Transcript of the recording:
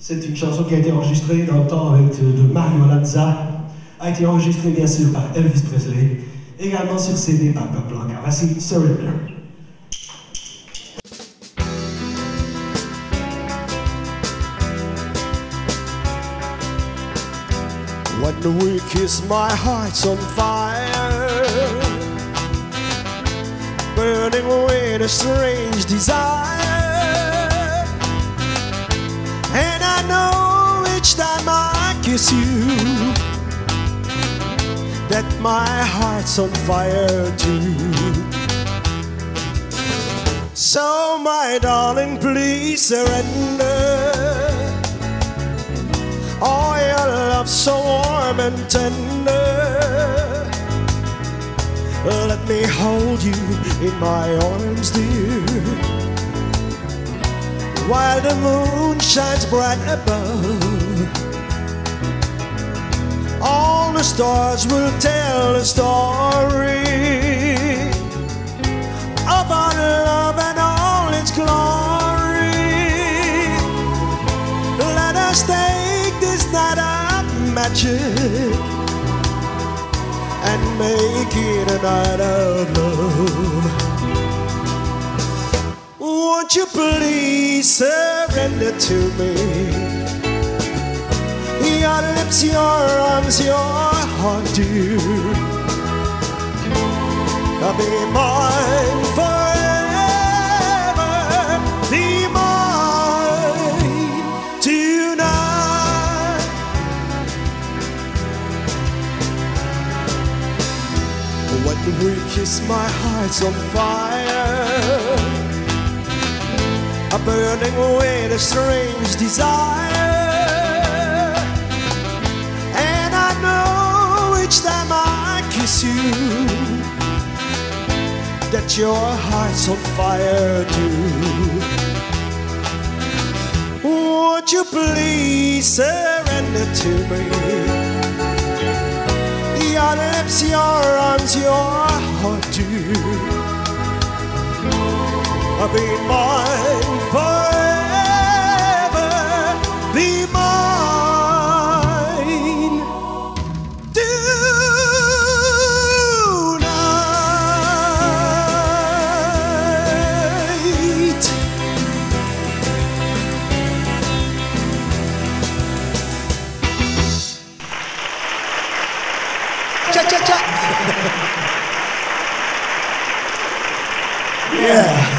C'est une chanson qui a été enregistrée dans le temps avec euh, de Mario Lanza, a été enregistrée bien sûr par Elvis Presley, également sur CD par Pop Blanca. Voici Surrender. When the my heart's on fire Burning with a strange desire you That my heart's on fire too So my darling please surrender Oh, your love so warm and tender. Let me hold you in my arms, dear. While the moon shines bright above, all the stars will tell a story our love and all its glory. Let us take this night of magic and make it a night of love. Won't you please surrender to me? Your lips, your arms, your heart, dear. Be mine forever. Be mine tonight. When we kiss, my heart's on fire, a burning with a strange desire. You that your heart's on fire too. Would you please surrender to me? Your lips, your arms, your heart too. Be mine Cha cha cha. Yeah.